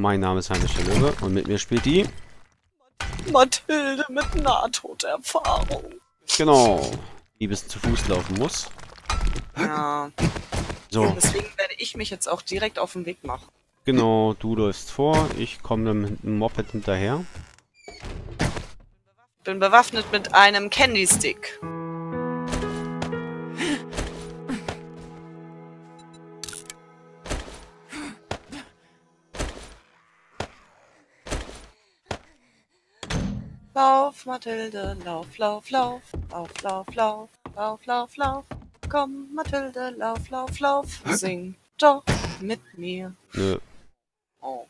mein Name ist Heinrich der Löwe und mit mir spielt die... Mathilde mit Nahtoderfahrung. Genau, die bis zu Fuß laufen muss. Ja, So, deswegen werde ich mich jetzt auch direkt auf den Weg machen. genau, du läufst vor, ich komme dann mit dem Moped hinterher. Bin bewaffnet mit einem Candy Stick. Lauf, Mathilde, lauf, lauf, lauf, lauf, lauf, lauf, lauf, lauf, lauf. Komm, Mathilde, lauf, lauf, lauf. Sing doch mit mir. Nö, Oh.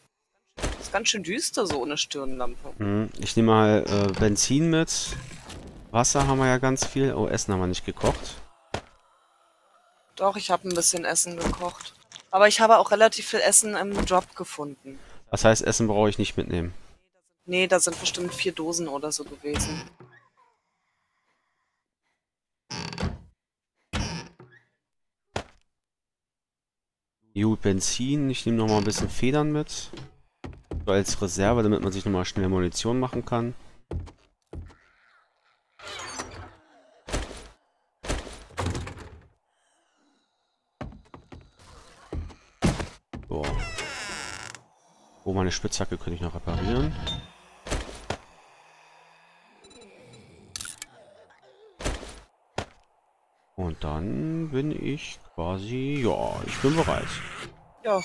Ist ganz schön düster, so ohne Stirnlampe. hm, ich nehme mal äh, Benzin mit. Wasser haben wir ja ganz viel. Oh, Essen haben wir nicht gekocht. Doch, ich habe ein bisschen Essen gekocht. Aber ich habe auch relativ viel Essen im Drop gefunden. Das heißt, Essen brauche ich nicht mitnehmen. Nee, da sind bestimmt vier Dosen oder so gewesen. Gut, Benzin. Ich nehme noch mal ein bisschen Federn mit. So als Reserve, damit man sich noch mal schnell Munition machen kann. So. Oh, meine Spitzhacke könnte ich noch reparieren. Und dann bin ich quasi... Ja, ich bin bereit. Ja,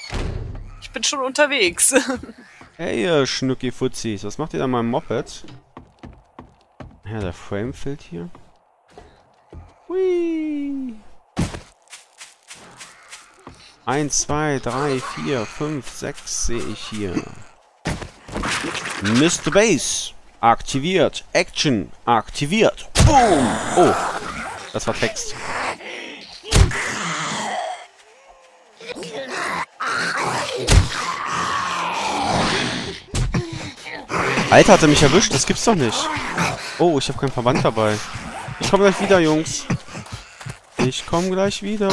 ich bin schon unterwegs. Hey, ihr Schnucki-Fuzzis, was macht ihr da meinem Moped? Ja, der Frame fehlt hier. Hui. 1, 2, 3, 4, 5, 6 sehe ich hier. Mr. Base aktiviert. Action aktiviert. Boom. Oh, das war Text. Alter, hat er mich erwischt? Das gibt's doch nicht. Oh, ich habe keinen Verband dabei. Ich komme gleich wieder, Jungs. Ich komme gleich wieder.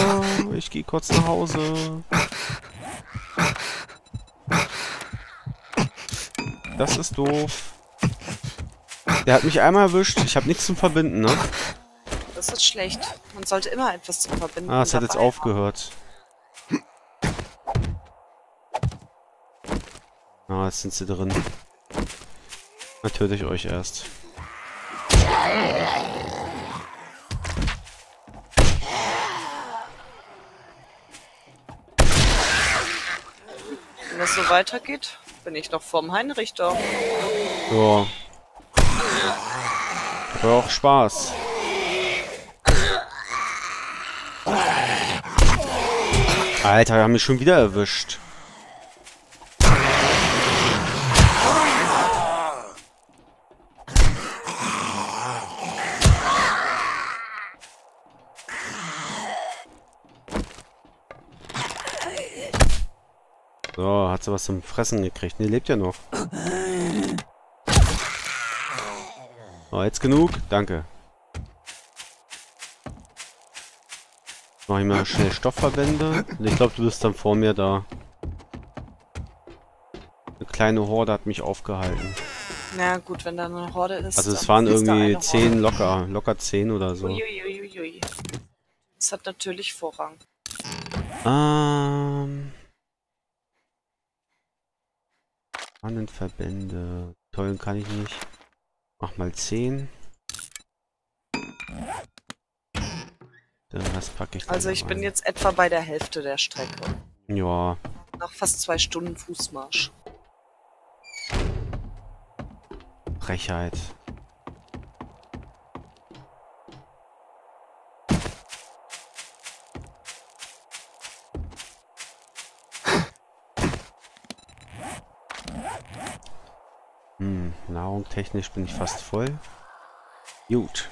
Ich gehe kurz nach Hause. Das ist doof. Der hat mich einmal erwischt. Ich habe nichts zum Verbinden, ne? Das ist schlecht. Man sollte immer etwas zum Verbinden Ah, es hat jetzt aufgehört. Ah, jetzt sind sie drin. Natürlich euch erst. Wenn das so weitergeht, bin ich noch vorm Heinrich da. Ja. Aber auch Spaß. Alter, wir haben mich schon wieder erwischt. So, hat sie was zum Fressen gekriegt. Ne, lebt ja noch. So, jetzt genug. Danke. Mach ich mal schnell Stoffverbände. Und ich glaube, du bist dann vor mir da. Eine kleine Horde hat mich aufgehalten. Na gut, wenn da eine Horde ist. Also es waren irgendwie zehn locker. Locker zehn oder so. Uiuiuiui. Das hat natürlich Vorrang. Ähm. Pannenverbände. Tollen kann ich nicht. Mach mal 10. Den Rest packe ich Also ich bin ein. jetzt etwa bei der Hälfte der Strecke. Ja. Nach fast zwei Stunden Fußmarsch. Frechheit. Hm, nahrungstechnisch bin ich fast voll. Gut.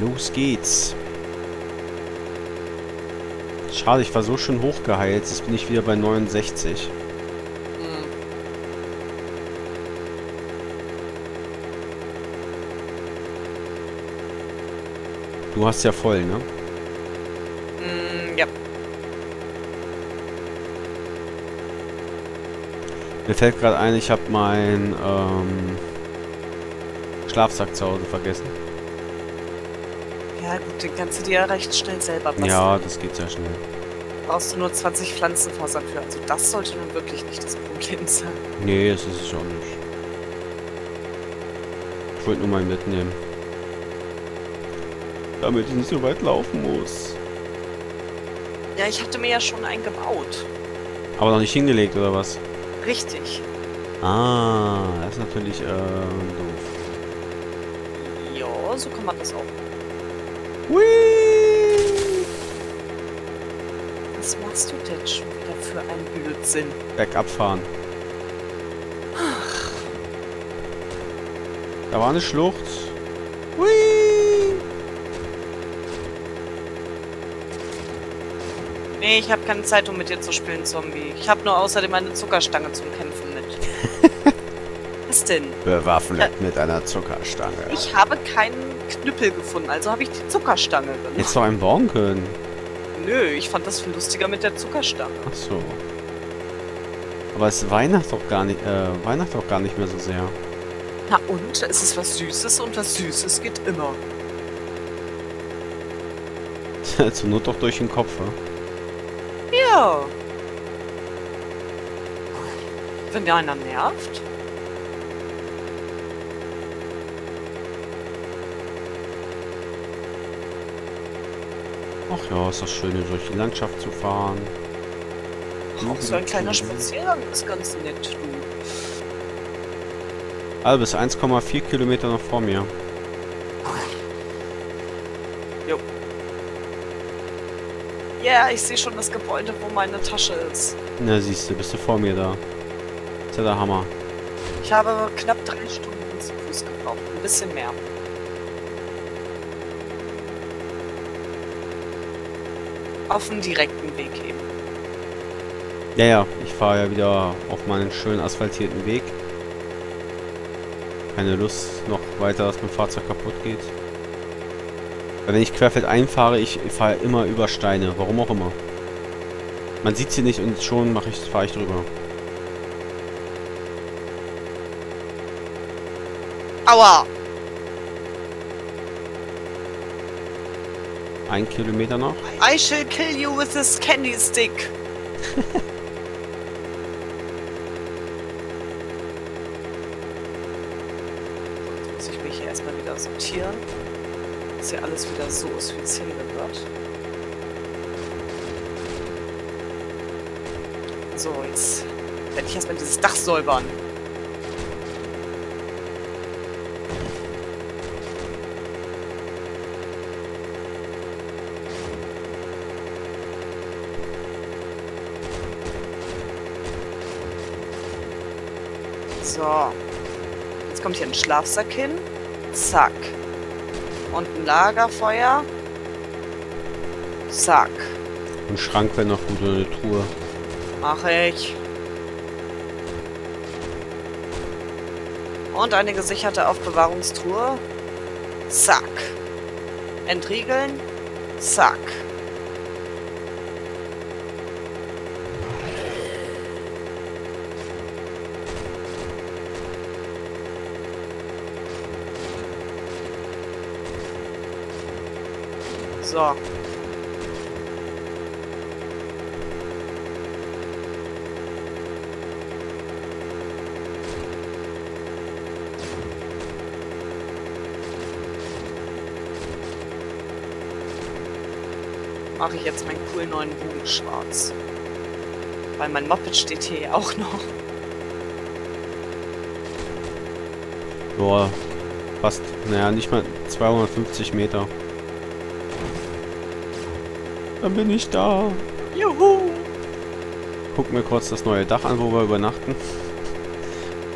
Los geht's. Schade, ich war so schön hochgeheilt. Jetzt bin ich wieder bei 69. Hm. Du hast ja voll, ne? Hm. Ja. Mir fällt gerade ein, ich habe meinen ähm, Schlafsack zu Hause vergessen. Ja gut, den kannst du dir ja recht schnell selber basteln. Ja, das geht sehr schnell. Brauchst du nur 20 Pflanzenfasern für. Also das sollte nun wirklich nicht das Problem sein. Nee, das ist es auch nicht. Ich wollte nur mal mitnehmen. Damit ich nicht so weit laufen muss. Ja, ich hatte mir ja schon einen gebaut. Aber noch nicht hingelegt, oder was? Richtig. Ah, das ist natürlich äh, doof. Ja, so kann man das auch. Hui! Was machst du denn schon wieder für einen Blödsinn? Bergab fahren. Da war eine Schlucht. Hui! Nee, ich habe keine Zeit, um mit dir zu spielen, Zombie. Ich habe nur außerdem eine Zuckerstange zum Kämpfen denn? Bewaffnet mit einer Zuckerstange. Ich habe keinen Knüppel gefunden, also habe ich die Zuckerstange genommen. Jetzt noch einen bauen können. Nö, ich fand das viel lustiger mit der Zuckerstange. Ach so. Aber es Weihnacht doch gar nicht, äh, Weihnacht doch gar nicht mehr so sehr. Na und? Es ist was Süßes und was Süßes geht immer. Zur Not doch durch den Kopf, wa? Ja. Wenn dir einer nervt. Ach ja, ist das schön, durch die Landschaft zu fahren. Auch so ein kleiner Spaziergang ist ganz nett, du. Albis, 1,4 Kilometer noch vor mir. Ja, yeah, ich sehe schon das Gebäude, wo meine Tasche ist. Na siehst du, bist du vor mir da. ist ja der Hammer. Ich habe knapp drei Stunden zu Fuß gebraucht. Ein bisschen mehr. Auf dem direkten Weg eben. Ja, ja, ich fahre ja wieder auf meinen schön asphaltierten Weg. Keine Lust noch weiter, dass mein Fahrzeug kaputt geht. Weil wenn ich querfeld einfahre, ich fahre immer über Steine. Warum auch immer. Man sieht sie nicht und schon mache ich, fahre ich drüber. Aua! Ein Kilometer noch. I shall kill you with this candy stick. Muss ich mich hier erstmal wieder sortieren. Dass hier alles wieder so ist, wie es hingehört. So, jetzt werde ich erstmal dieses Dach säubern. So. Jetzt kommt hier ein Schlafsack hin. Zack. Und ein Lagerfeuer. Zack. Ein Schrank wäre noch gut oder eine Truhe. Mach ich. Und eine gesicherte Aufbewahrungstruhe. Zack. Entriegeln. Zack. So. Mache ich jetzt meinen coolen neuen Bogen schwarz. Weil mein Moped steht hier auch noch. Boah, fast, naja, nicht mal 250 Meter. Dann bin ich da. Juhu! Gucken wir kurz das neue Dach an, wo wir übernachten.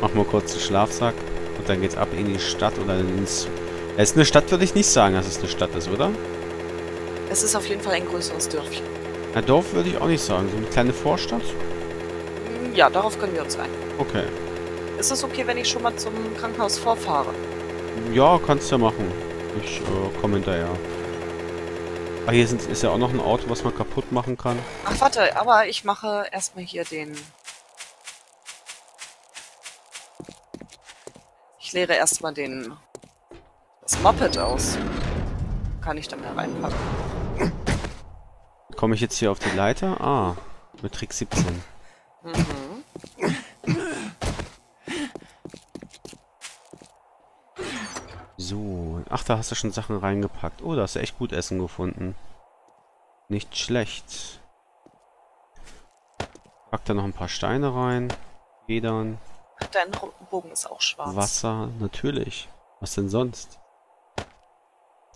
Machen wir kurz den Schlafsack. Und dann geht's ab in die Stadt oder ins... Es ist eine Stadt, würde ich nicht sagen, dass es eine Stadt ist, oder? Es ist auf jeden Fall ein größeres Dörfchen. Ein Dorf würde ich auch nicht sagen. So eine kleine Vorstadt? Hm, Ja, darauf können wir uns ein. Okay. Ist es okay, wenn ich schon mal zum Krankenhaus vorfahre? Ja, kannst du ja machen. Ich äh, komme hinterher. Ah, hier sind, ist ja auch noch ein Auto, was man kaputt machen kann. Ach, warte, aber ich mache erstmal hier den... Ich leere erstmal den... das Moped aus. Kann ich da mehr reinpacken. Komme ich jetzt hier auf die Leiter? Ah, mit Trick 17. Mhm. So, ach, da hast du schon Sachen reingepackt. Oh, da hast du echt gut Essen gefunden. Nicht schlecht. Pack da noch ein paar Steine rein. Federn, Dein Bogen ist auch schwarz. Wasser, natürlich. Was denn sonst?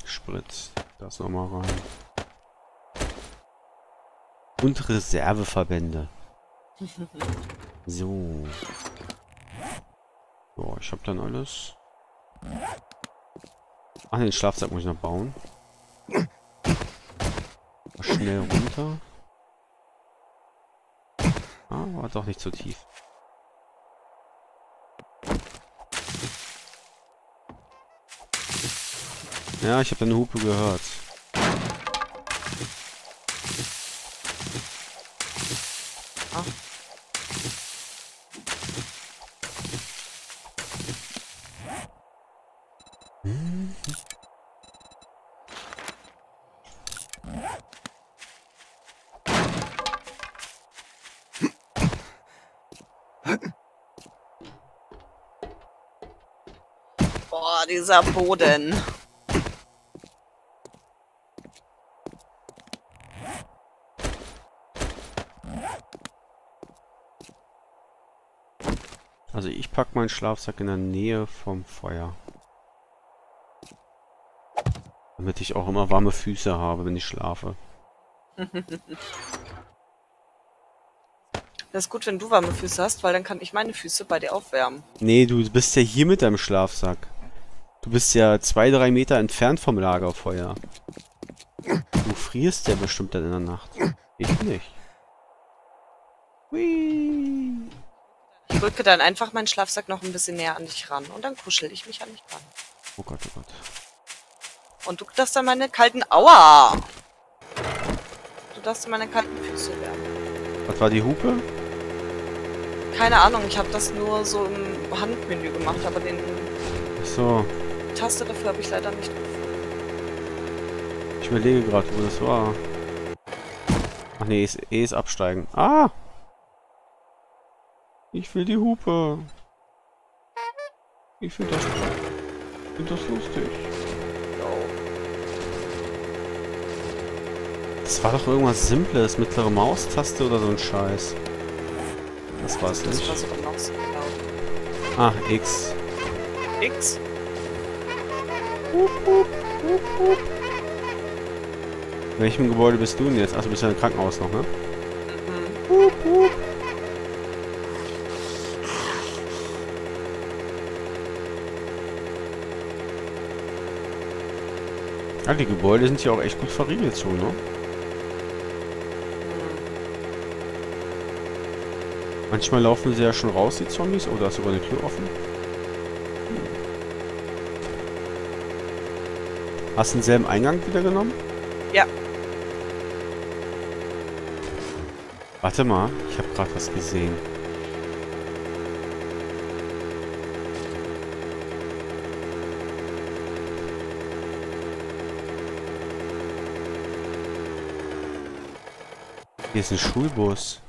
Sprit, das nochmal rein. Und Reserveverbände. So. So, ich hab dann alles. Ach, den Schlafsack muss ich noch bauen. Schnell runter. Ah, war doch nicht so tief. Ja, ich habe deine Hupe gehört. Ah. Boah, dieser Boden. Also ich pack meinen Schlafsack in der Nähe vom Feuer. Damit ich auch immer warme Füße habe, wenn ich schlafe. Das ist gut, wenn du warme Füße hast, weil dann kann ich meine Füße bei dir aufwärmen. Nee, du bist ja hier mit deinem Schlafsack. Du bist ja zwei, drei Meter entfernt vom Lagerfeuer. Du frierst ja bestimmt dann in der Nacht. Ich nicht. Hui. Ich rücke dann einfach meinen Schlafsack noch ein bisschen näher an dich ran und dann kuschel ich mich an dich ran. Oh Gott, oh Gott. Und du darfst dann meine kalten... Aua! Du darfst meine kalten Füße wärmen. Was war die Hupe? Keine Ahnung, ich habe das nur so im Handmenü gemacht, aber den Ach so, die Taste dafür habe ich leider nicht gefunden. ich überlege gerade, wo das war. Ach nee, ist, eh ist absteigen. Ah! Ich will die Hupe. Ich finde das, ich find das lustig. Das war doch irgendwas Simples, mittlere Maustaste oder so ein Scheiß. Das war es Das nicht. war so noch so genau. Ach, X. X. In welchem Gebäude bist du denn jetzt? Ach, du bist ja im Krankenhaus noch, ne? Mhm. Ah, die Gebäude sind hier auch echt gut verriegelt so, ne? Manchmal laufen sie ja schon raus, die Zombies. Oh, da ist sogar eine Tür offen. Hast du denselben Eingang wieder genommen? Ja. Warte mal, ich habe gerade was gesehen. Hier ist ein Schulbus.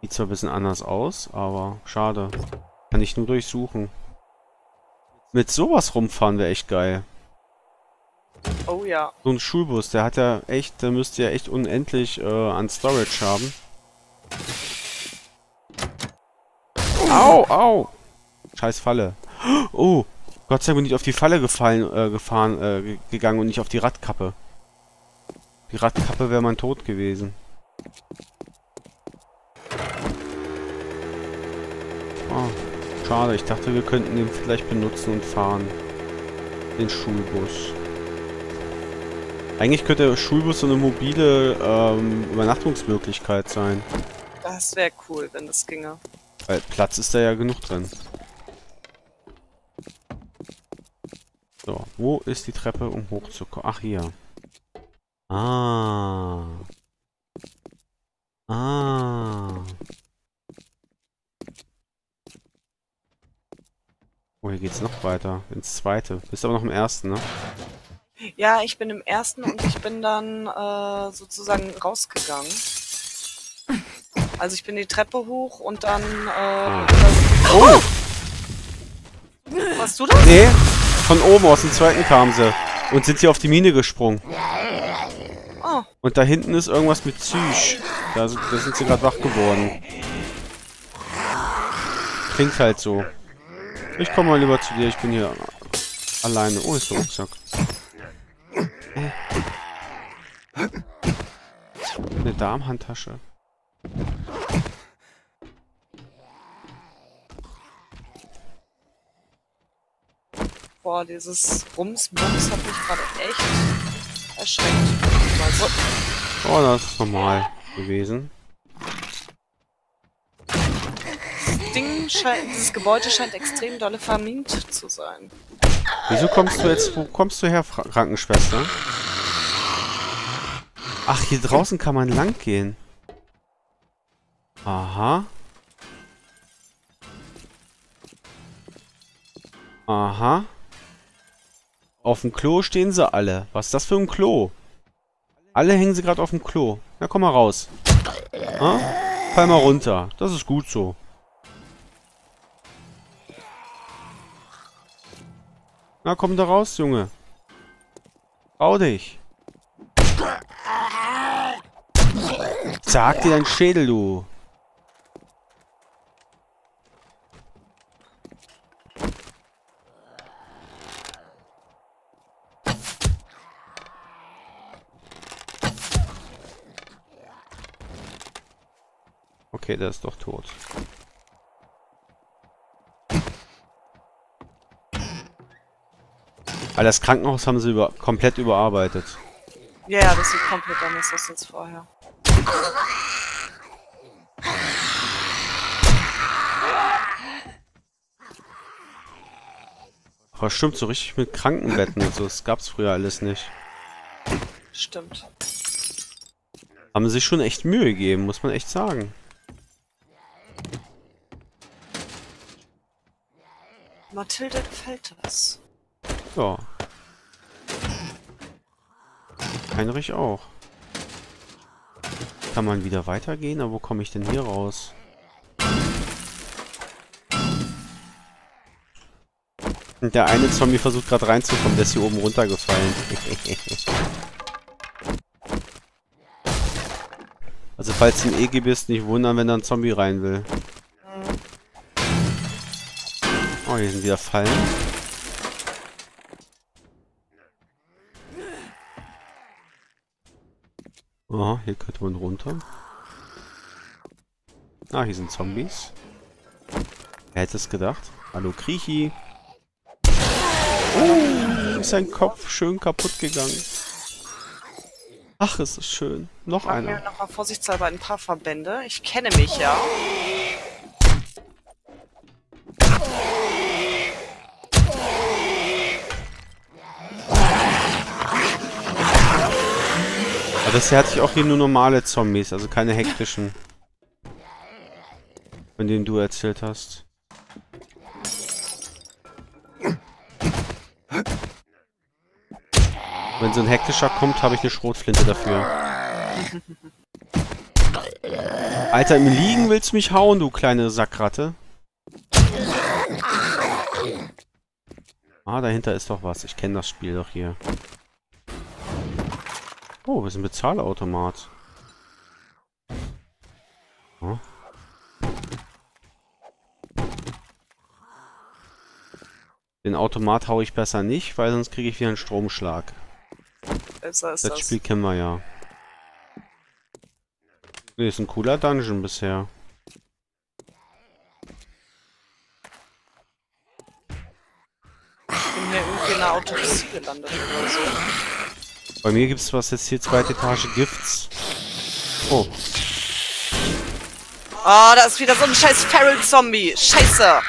Sieht zwar ein bisschen anders aus, aber schade. Kann ich nur durchsuchen. Mit sowas rumfahren wäre echt geil. Oh ja. So ein Schulbus, der hat ja echt, der müsste ja echt unendlich äh, an Storage haben. Au, au! Scheiß Falle. Oh, Gott sei Dank bin ich auf die Falle gefallen, äh, gefahren, äh, ge- gegangen und nicht auf die Radkappe. Die Radkappe wäre mein Tod gewesen. Schade, ich dachte, wir könnten den vielleicht benutzen und fahren. Den Schulbus. Eigentlich könnte der Schulbus so eine mobile ähm, Übernachtungsmöglichkeit sein. Das wäre cool, wenn das ginge. Weil Platz ist da ja genug drin. So. Wo ist die Treppe, um hochzukommen? Ach, hier. Ah. Ah. Oh, hier geht's noch weiter. Ins zweite. Bist aber noch im ersten, ne? Ja, ich bin im ersten und ich bin dann äh, sozusagen rausgegangen. Also ich bin die Treppe hoch und dann... Äh, Oh! Warst du das? Nee, von oben aus dem zweiten kamen sie. Und sind hier auf die Mine gesprungen. Oh, Und da hinten ist irgendwas mit Psych. Da, da sind sie gerade wach geworden. Klingt halt so. Ich komme mal lieber zu dir, ich bin hier alleine. Oh, ist der Rucksack. Eine Darmhandtasche. boah, dieses Rums-Bums hat mich gerade echt erschreckt. Mal so. Oh, das ist normal gewesen. Das Ding scheint, dieses Gebäude scheint extrem dolle vermint zu sein. Wieso kommst du jetzt, wo kommst du her, Fra Krankenschwester? Ach, hier draußen kann man lang gehen. Aha. Aha. Auf dem Klo stehen sie alle. Was ist das für ein Klo? Alle hängen sie gerade auf dem Klo. Na, komm mal raus. Ha? Fall mal runter. Das ist gut so. Na, komm da raus, Junge. Trau dich. Sag dir dein Schädel, du. Okay, der ist doch tot. Weil das Krankenhaus haben sie über komplett überarbeitet. Ja, ja, das sieht komplett anders aus als vorher. Aber stimmt, so richtig mit Krankenbetten und so, das gab's früher alles nicht. Stimmt. Haben sie sich schon echt Mühe gegeben, muss man echt sagen. Mathilde gefällt das. Ja. Heinrich auch. Kann man wieder weitergehen? Aber wo komme ich denn hier raus? Und der eine Zombie versucht gerade reinzukommen, der ist hier oben runtergefallen. also falls du ein EG bist, nicht wundern, wenn da ein Zombie rein will. Oh, hier sind wieder Fallen. Oh, hier könnte man runter. Ah, hier sind Zombies. Wer hätte es gedacht? Hallo, Kriechi. Oh, ist sein Kopf schön kaputt gegangen. Ach, ist es schön. Noch Mach mir einer. nochmal vorsichtshalber ein paar Verbände. Ich kenne mich ja. Bisher hatte ich auch hier nur normale Zombies, also keine hektischen. Von denen du erzählt hast. Wenn so ein hektischer kommt, habe ich eine Schrotflinte dafür. Alter, im Liegen willst du mich hauen, du kleine Sackratte. Ah, dahinter ist doch was. Ich kenne das Spiel doch hier. Oh, wir sind Bezahlautomat. Oh. Den Automat hau ich besser nicht, weil sonst kriege ich wieder einen Stromschlag. Besser ist Das das. Spiel kennen wir ja. Nee, ist ein cooler Dungeon bisher. Ich bin hier irgendwie in einer Autopsie gelandet oder so. Bei mir gibt es was jetzt hier, zweite Etage Gifts. Oh. Oh, da ist wieder so ein scheiß Feral Zombie. Scheiße.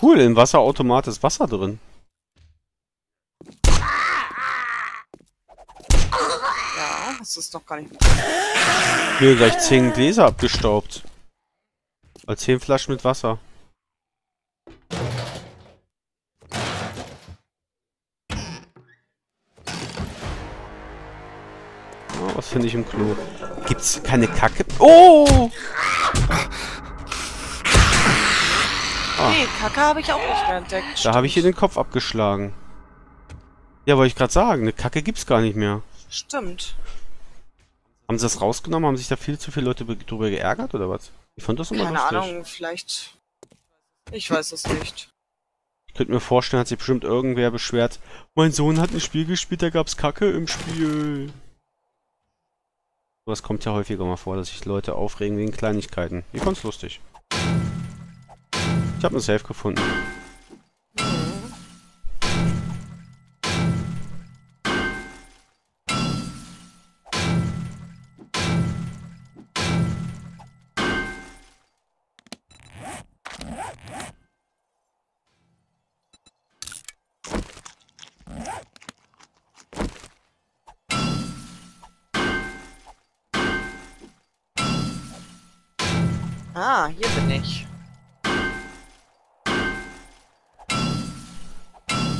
Cool, im Wasserautomat ist Wasser drin. Ist doch gar nicht. Mir gleich 10 Gläser abgestaubt. Als 10 Flaschen mit Wasser. Oh, was finde ich im Klo? Gibt's keine Kacke? Oh! Ah. Nee, Kacke habe ich auch nicht mehr entdeckt. Da habe ich hier den Kopf abgeschlagen. Ja, wollte ich gerade sagen, eine Kacke gibt's gar nicht mehr. Stimmt. Haben sie das rausgenommen? Haben sich da viel zu viele Leute be- drüber geärgert oder was? Ich fand das immer Keine lustig. Ahnung, vielleicht. Ich weiß es nicht. Ich könnte mir vorstellen, hat sich bestimmt irgendwer beschwert. Mein Sohn hat ein Spiel gespielt, da gab's Kacke im Spiel. Sowas kommt ja häufiger mal vor, dass sich Leute aufregen wegen Kleinigkeiten. Ich fand's lustig. Ich habe eine Safe gefunden.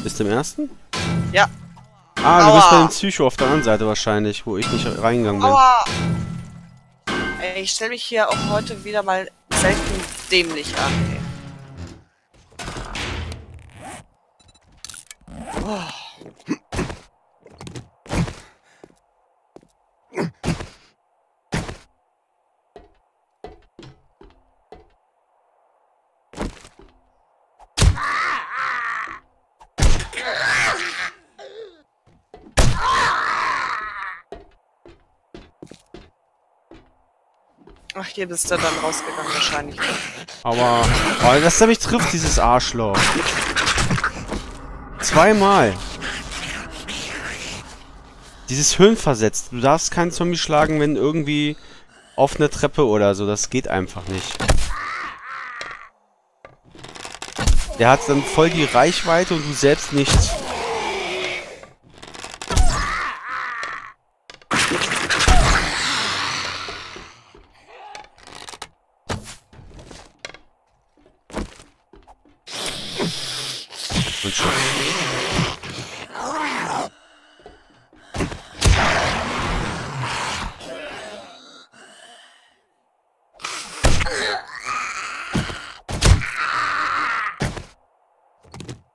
Bist du im ersten? Ja. Ah, du bist Aua. bei dem Psycho auf der anderen Seite wahrscheinlich, wo ich nicht reingegangen bin. Aua! Ey, ich stelle mich hier auch heute wieder mal selten dämlich an. Ey. Oh. Ach, hier bist du dann rausgegangen wahrscheinlich. Aber, oh, dass der mich trifft, dieses Arschloch. Zweimal. Dieses Hirnversetzt. Du darfst keinen Zombie schlagen, wenn irgendwie auf einer Treppe oder so. Das geht einfach nicht. Der hat dann voll die Reichweite und du selbst nicht. Und schon.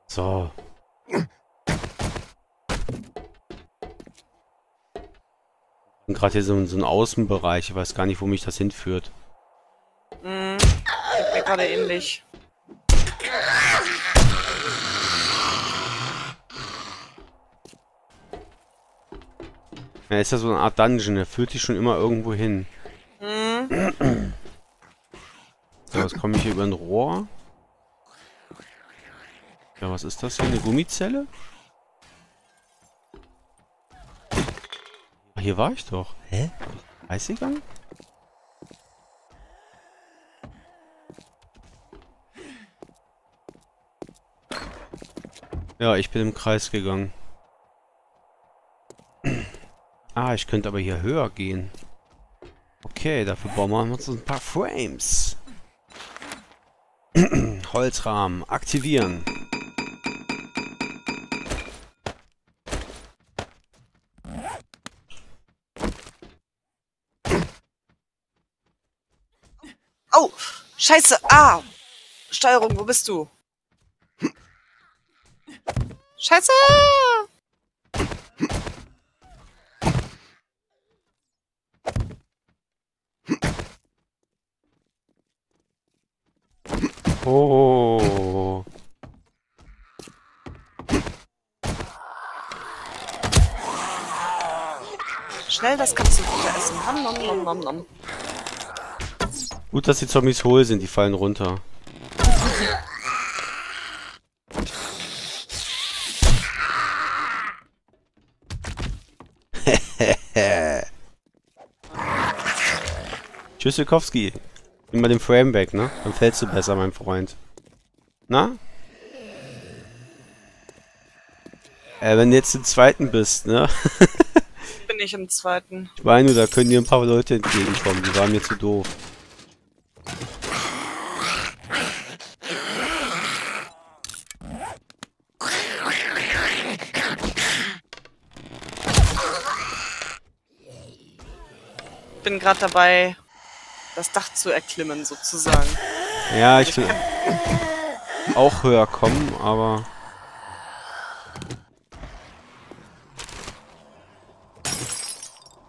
So. bin gerade hier so, so ein Außenbereich. Ich weiß gar nicht, wo mich das hinführt. Hm, geht mir gerade ähnlich. Ja, ist ja so eine Art Dungeon. Der führt dich schon immer irgendwo hin. Hm, So, jetzt komme ich hier über ein Rohr. Ja, was ist das hier? Eine Gummizelle? Hier war ich doch. Hä? Eisgegangen? Ja, ich bin im Kreis gegangen. Ah, ich könnte aber hier höher gehen. Okay, dafür bauen wir uns ein paar Frames. Holzrahmen aktivieren. Oh, scheiße. Ah, Steuerung, wo bist du? Scheiße. Oh. Schnell das Kapselfutter essen. Nom, nom, nom, nom, nom. Gut, dass die Zombies hohl sind, die fallen runter. Tschüss, Wilkowski. mal den Frame weg, ne? Dann fällst du besser, mein Freund. Na? Äh, wenn du jetzt im zweiten bist, ne? Bin ich im zweiten. Ich meine, da können dir ein paar Leute entgegenkommen. Die waren mir zu doof. Gerade dabei, das Dach zu erklimmen, sozusagen. Ja, ich will auch höher kommen, aber...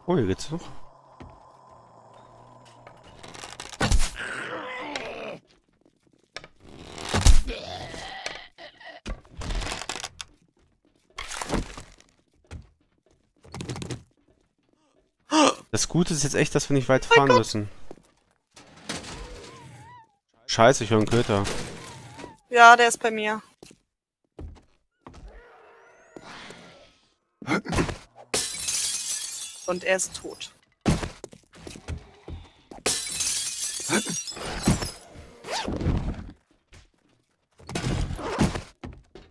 Oh, hier geht's noch. Das Gute ist jetzt echt, dass wir nicht weit fahren müssen. Scheiße, ich höre einen Köter. Ja, der ist bei mir. Und er ist tot.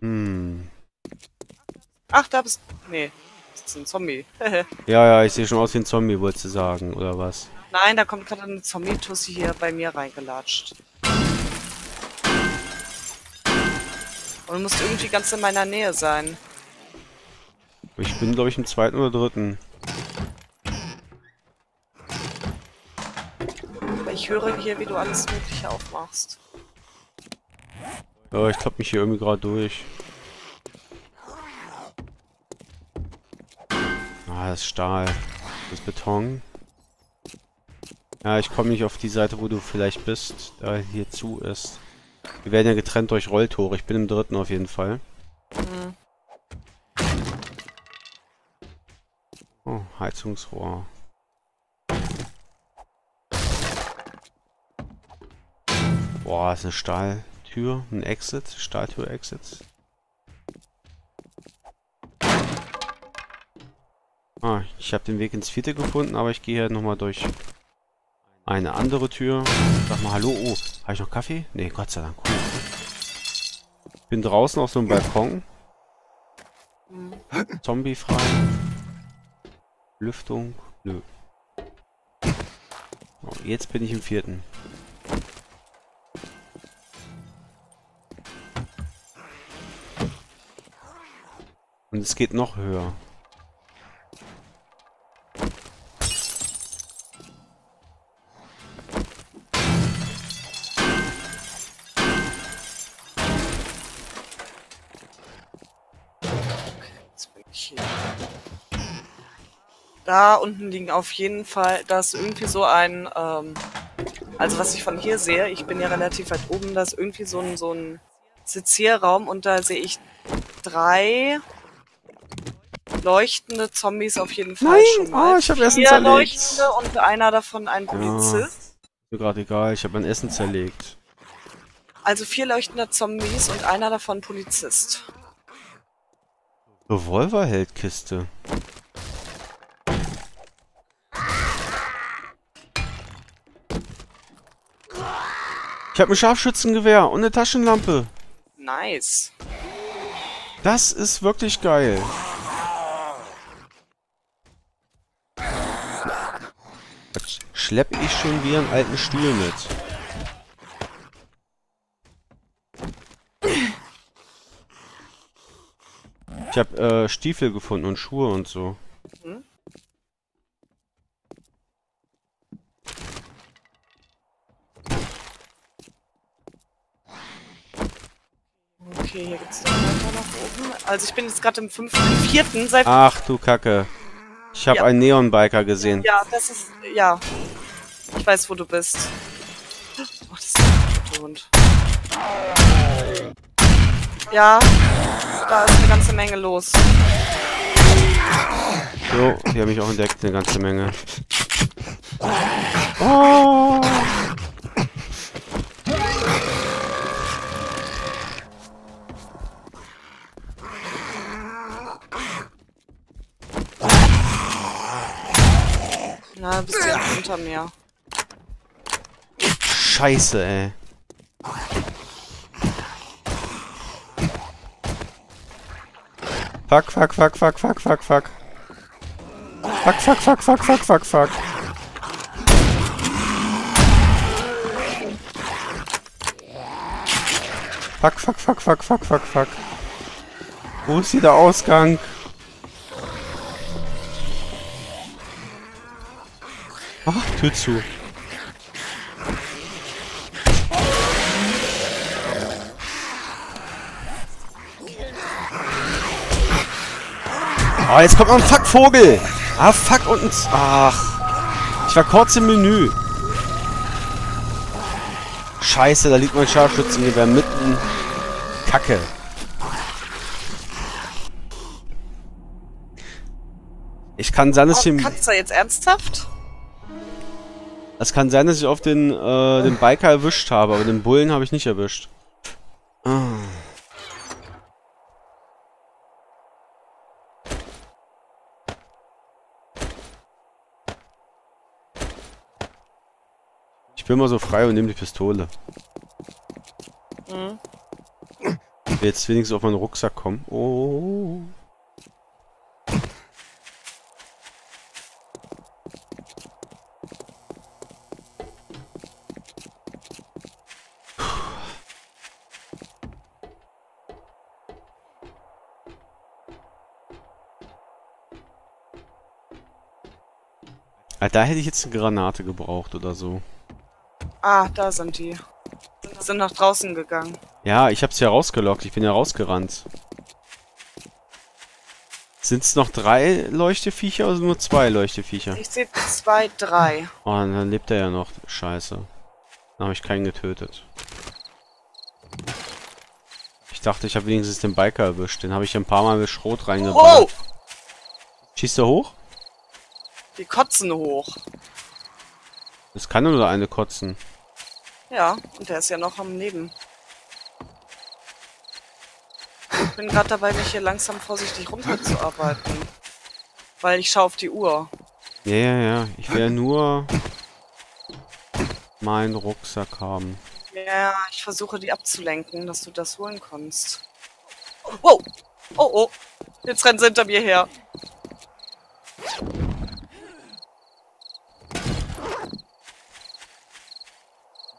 Hm. Ach, da bist Nee, ist ein Zombie. Ja, ja, ich sehe schon aus wie ein Zombie, wolltest du sagen, oder was? Nein, da kommt gerade eine Zombie-Tussi hier bei mir reingelatscht. Und musst irgendwie ganz in meiner Nähe sein. Ich bin, glaube ich, im zweiten oder dritten. Ich höre hier, wie du alles Mögliche aufmachst. Ja, ich klapp mich hier irgendwie gerade durch. Ah, das ist Stahl. Das ist Beton. Ja, ich komme nicht auf die Seite, wo du vielleicht bist, da hier zu ist. Wir werden ja getrennt durch Rolltore. Ich bin im dritten auf jeden Fall. Hm. Oh, Heizungsrohr. Boah, ist eine Stahltür, ein Exit, Stahltür-Exit. Ah, ich habe den Weg ins vierte gefunden, aber ich gehe hier nochmal durch eine andere Tür. Sag mal Hallo. Oh, habe ich noch Kaffee? Nee, Gott sei Dank. Cool. Bin draußen auf so einem Balkon. Zombie frei. Lüftung. Nö. Oh, jetzt bin ich im vierten. Und es geht noch höher. Da unten liegen auf jeden Fall, da ist irgendwie so ein, ähm, also was ich von hier sehe, ich bin ja relativ weit oben, da ist irgendwie so ein, so ein Sezierraum und da sehe ich drei leuchtende Zombies auf jeden Fall Nein! schon mal. Oh, ich hab Essen Vier zerlegt. leuchtende und einer davon ein Polizist. Mir gerade egal, ich habe mein Essen zerlegt. Also vier leuchtende Zombies und einer davon Polizist. Revolverheldkiste. Ich habe ein Scharfschützengewehr und eine Taschenlampe. Nice. Das ist wirklich geil. Jetzt schlepp ich schon wieder einen alten Stuhl mit. Ich habe äh, Stiefel gefunden und Schuhe und so. Okay, hier geht's dann weiter nach oben. Also ich bin jetzt gerade im fünften, vierten, seit... Ach du Kacke. Ich habe Ja. einen Neonbiker gesehen. Ja, das ist... Ja. Ich weiß, wo du bist. Oh, das ist ein Hund. Ja, da ist eine ganze Menge los. So, die haben mich auch entdeckt, eine ganze Menge. Oh! Na, bist du jetzt unter mir. Scheiße, ey. Fuck, fuck, fuck, fuck, fuck, fuck, fuck. Fuck, fuck, fuck, fuck, fuck, fuck, fuck. Fuck, fuck, fuck, fuck, fuck, fuck, fuck. Wo ist hier der Ausgang? Tür zu. Oh, jetzt kommt noch ein Fuck-Vogel. Ah, fuck und ein... Z Ach. Ich war kurz im Menü. Scheiße, da liegt mein Scharfschützengewehr mitten. Kacke. Ich kann ich... Oh, kannst du jetzt ernsthaft? Es kann sein, dass ich auf den, äh, den Biker erwischt habe, aber den Bullen habe ich nicht erwischt. Ah. Ich bin mal so frei und nehme die Pistole. Mhm. Jetzt wenigstens auf meinen Rucksack kommen. Oh. Ah, da hätte ich jetzt eine Granate gebraucht oder so. Ah, da sind die. Sind nach draußen gegangen. Ja, ich hab's ja rausgelockt. Ich bin ja rausgerannt. Sind's noch drei Leuchteviecher oder nur zwei Leuchteviecher? Ich sehe zwei, drei. Oh, dann lebt er ja noch. Scheiße. Dann habe ich keinen getötet. Ich dachte, ich habe wenigstens den Biker erwischt. Den habe ich ein paar Mal mit Schrot reingebracht. Oh! Schießt er hoch? Die kotzen hoch. Es kann nur eine kotzen. Ja, und der ist ja noch am Leben. Ich bin gerade dabei, mich hier langsam vorsichtig runterzuarbeiten. Weil ich schaue auf die Uhr. Ja, ja, ja. Ich will nur meinen Rucksack haben. Ja, ich versuche die abzulenken, dass du das holen kannst. Wow! Oh, oh! Jetzt rennen sie hinter mir her.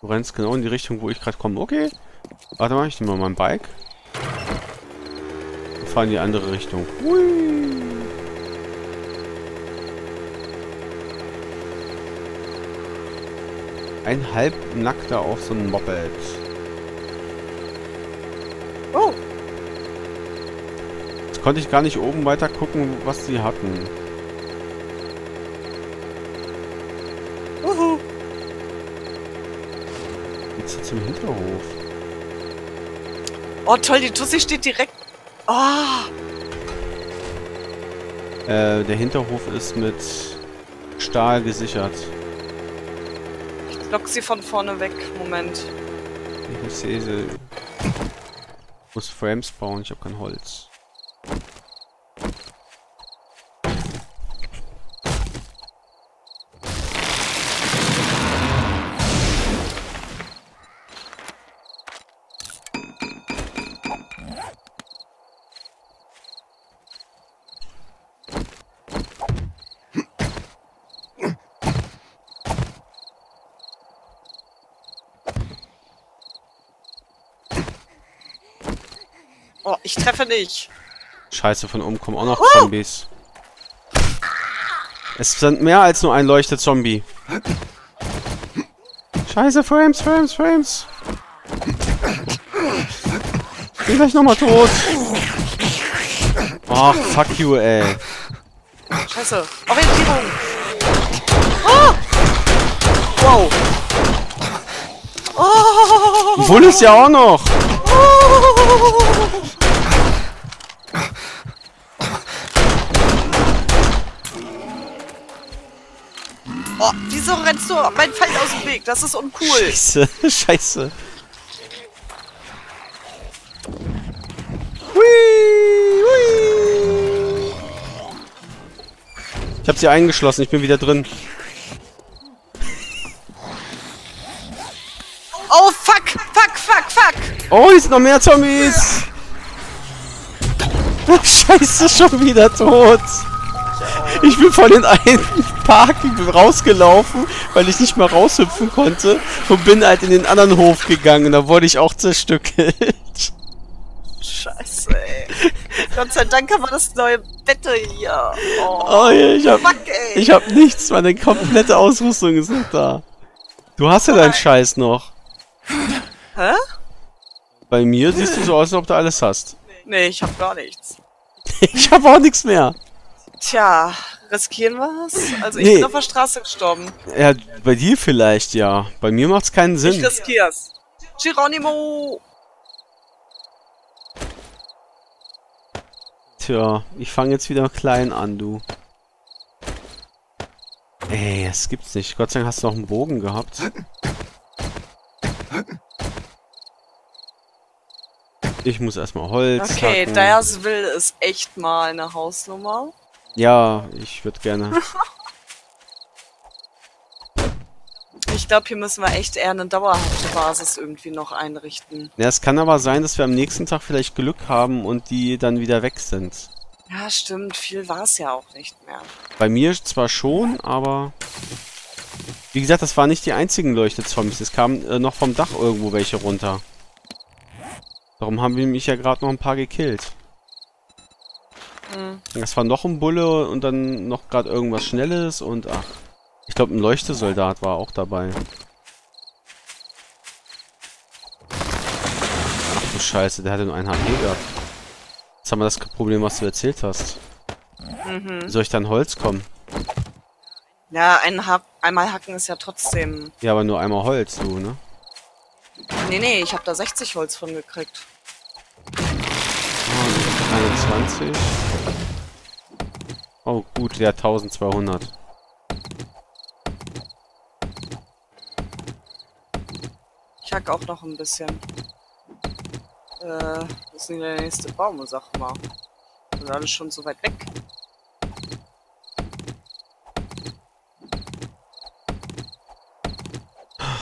Du rennst genau in die Richtung, wo ich gerade komme. Okay. Warte mal, ich nehme mal mein Bike. Wir fahren in die andere Richtung. Hui. Ein halbnackter auf so einem Moped. Oh! Jetzt konnte ich gar nicht oben weiter gucken, was sie hatten. Zum Hinterhof. Oh, toll, die Tussi steht direkt... Ah! Äh, der Hinterhof ist mit Stahl gesichert. Ich lock sie von vorne weg. Moment. Ich sehe sie. Ich muss Frames bauen, ich habe kein Holz. Oh, ich treffe nicht. Scheiße, von oben kommen auch noch Zombies. Es sind mehr als nur ein Leuchte-Zombie. Scheiße, Frames, Frames, Frames. Ich bin gleich nochmal tot. Ach, fuck you, ey. Scheiße. Orientierung. Ah! Wow. Oh! Bull ist ja auch noch. Oh, du mein Feind aus dem Weg? Das ist uncool. Scheiße, scheiße. Hui, hui. Ich hab sie eingeschlossen, ich bin wieder drin. Oh, fuck, fuck, fuck, fuck. Oh, hier sind noch mehr Zombies. Scheiße, schon wieder tot. Ich bin von den einen Park rausgelaufen, weil ich nicht mehr raushüpfen konnte und bin halt in den anderen Hof gegangen. Da wurde ich auch zerstückelt. Scheiße, ey. Gott sei Dank haben wir das neue Bett hier. Oh, Oh, ich hab, fuck, ey. ich hab nichts, meine komplette Ausrüstung ist noch da. Du hast ja deinen Scheiß noch. Hä? Bei mir siehst du so aus, als ob du alles hast. Nee, ich hab gar nichts. Ich habe auch nichts mehr. Tja, riskieren wir's? Also ich Nee. bin auf der Straße gestorben. Ja, bei dir vielleicht, ja. Bei mir macht's keinen Ich Sinn. riskier's. Geronimo! Tja, ich fange jetzt wieder klein an, du. Ey, das gibt's nicht. Gott sei Dank hast du noch einen Bogen gehabt. Ich muss erstmal Holz Okay, hacken. Dyersville ist echt mal eine Hausnummer. Ja, ich würde gerne. Ich glaube, hier müssen wir echt eher eine dauerhafte Basis irgendwie noch einrichten. Ja, es kann aber sein, dass wir am nächsten Tag vielleicht Glück haben und die dann wieder weg sind. Ja, stimmt, viel war's ja auch nicht mehr. Bei mir zwar schon, aber... Wie gesagt, das waren nicht die einzigen Leuchtezombies. Es kamen äh, noch vom Dach irgendwo welche runter. Darum haben wir mich ja gerade noch ein paar gekillt. Hm. Das war noch ein Bulle und dann noch gerade irgendwas Schnelles und ach. Ich glaube, ein Leuchtesoldat war auch dabei. Ach du Scheiße, der hatte nur ein HP gehabt. Jetzt haben wir das Problem, was du erzählt hast. Mhm. Wie soll ich dann Holz kommen? Ja, ein ha einmal hacken ist ja trotzdem. Ja, aber nur einmal Holz, du, ne? Nee, nee, ich habe da 60 Holz von gekriegt. Ah, 21. Oh, gut, der hat 1200. Ich hack auch noch ein bisschen. Äh, wo ist denn der nächste Baum, sag mal? Ist alles schon so weit weg?